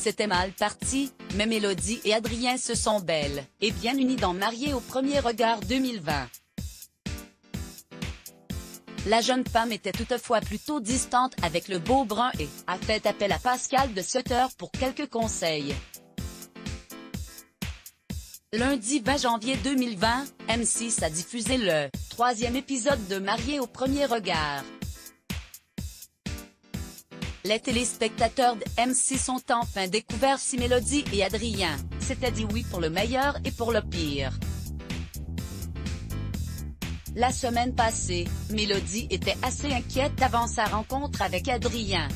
c'était mal parti, mais Mélodie et Adrien se sont belles et bien unis dans Mariés au premier regard 2020. La jeune femme était toutefois plutôt distante avec le beau brun et a fait appel à Pascal de Sutter pour quelques conseils. Lundi 20 janvier 2020, M6 a diffusé le troisième épisode de Mariés au premier regard. Les téléspectateurs de M6 ont enfin découvert si Mélodie et Adrien s'étaient dit oui pour le meilleur et pour le pire. La semaine passée, Mélodie était assez inquiète avant sa rencontre avec Adrien.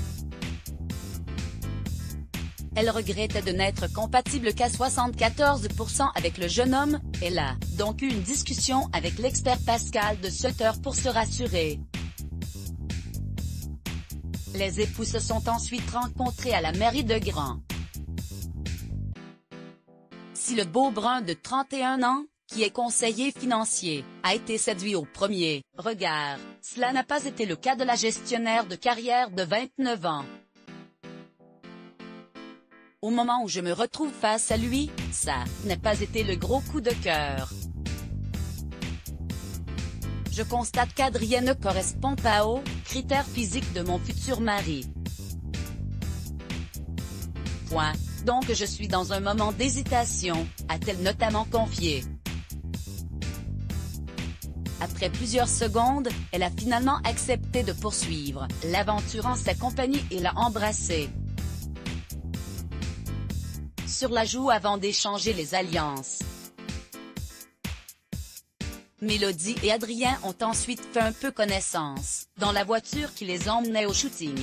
Elle regrettait de n'être compatible qu'à 74% avec le jeune homme, elle a donc eu une discussion avec l'expert Pascal de Sutter pour se rassurer. Les époux se sont ensuite rencontrés à la mairie de Grand. Si le beau brun de 31 ans, qui est conseiller financier, a été séduit au premier regard, cela n'a pas été le cas de la gestionnaire de carrière de 29 ans. Au moment où je me retrouve face à lui, ça n'a pas été le gros coup de cœur. Je constate qu'Adrien ne correspond pas aux critères physiques de mon futur mari. Point. Donc je suis dans un moment d'hésitation, a-t-elle notamment confié. Après plusieurs secondes, elle a finalement accepté de poursuivre l'aventure en sa compagnie et l'a embrassé sur la joue avant d'échanger les alliances. Mélodie et Adrien ont ensuite fait un peu connaissance, dans la voiture qui les emmenait au shooting.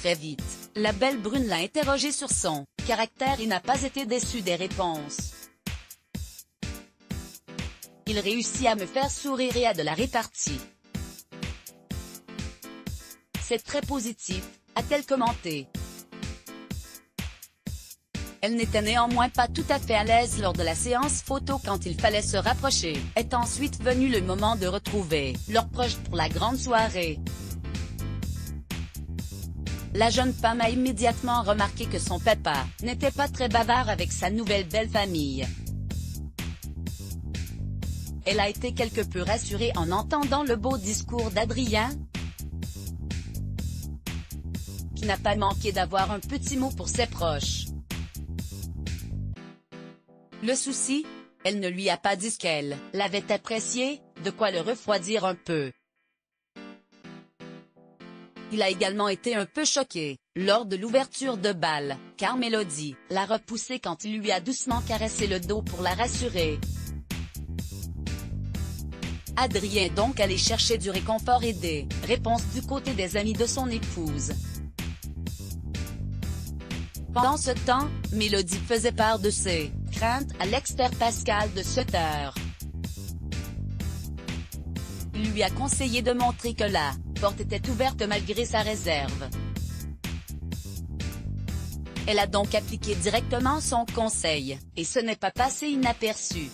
Très vite, la belle brune l'a interrogé sur son caractère et n'a pas été déçu des réponses. Il réussit à me faire sourire et à de la répartie. C'est très positif, a-t-elle commenté. Elle n'était néanmoins pas tout à fait à l'aise lors de la séance photo quand il fallait se rapprocher. Est ensuite venu le moment de retrouver leurs proches pour la grande soirée. La jeune femme a immédiatement remarqué que son papa n'était pas très bavard avec sa nouvelle belle famille. Elle a été quelque peu rassurée en entendant le beau discours d'Adrien, qui n'a pas manqué d'avoir un petit mot pour ses proches. Le souci Elle ne lui a pas dit qu'elle l'avait apprécié, de quoi le refroidir un peu. Il a également été un peu choqué, lors de l'ouverture de bal, car Mélodie l'a repoussé quand il lui a doucement caressé le dos pour la rassurer. Adrien est donc allé chercher du réconfort et des réponses du côté des amis de son épouse. Pendant ce temps, Mélodie faisait part de ses à l'expert Pascal de Sutter. Il lui a conseillé de montrer que la porte était ouverte malgré sa réserve. Elle a donc appliqué directement son conseil, et ce n'est pas passé inaperçu.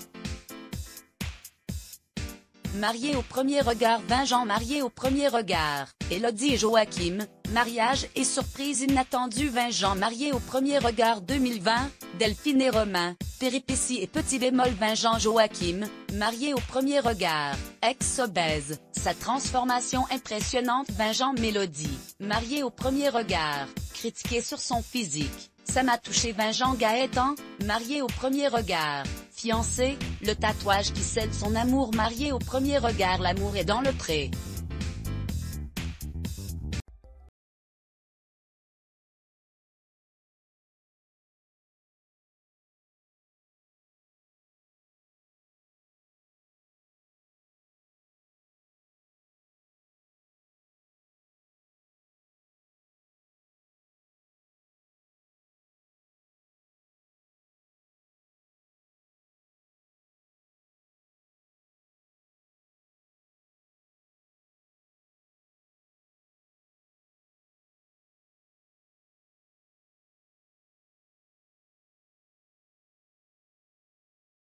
Marié au premier regard 20 Jean marié au premier regard, Elodie et Joachim, mariage et surprise inattendue 20 Jean marié au premier regard 2020, Delphine et Romain, péripéties et petit bémol Jean Joachim, marié au premier regard, ex-obèse, sa transformation impressionnante Jean Mélodie, marié au premier regard, critiqué sur son physique, ça m'a touché Jean Gaëtan, marié au premier regard, fiancé, le tatouage qui scelle son amour marié au premier regard l'amour est dans le pré.